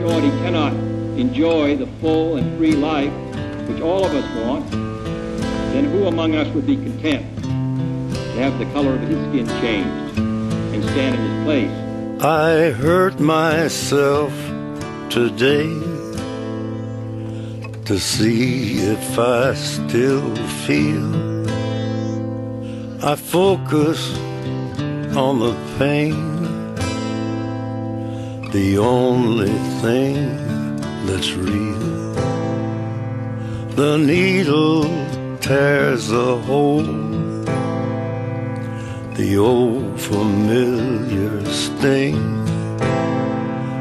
short he cannot enjoy the full and free life which all of us want, then who among us would be content to have the color of his skin changed and stand in his place? I hurt myself today to see if I still feel. I focus on the pain, the only thing that's real. The needle tears a hole, the old familiar sting.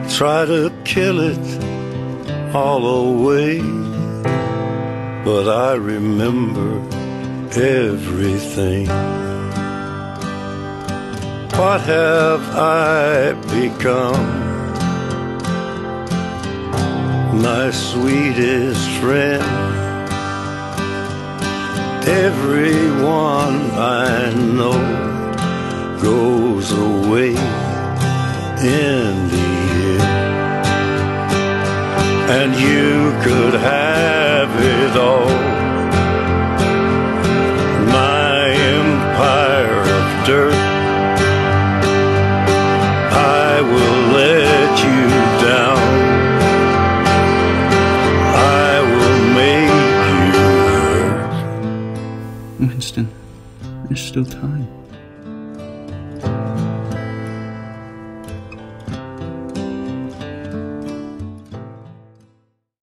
Try to kill it all away, but I remember everything. What have I become? My sweetest friend. Everyone I know goes away in the end, and you could have it all. My empire of dirt, Winston, there's still time.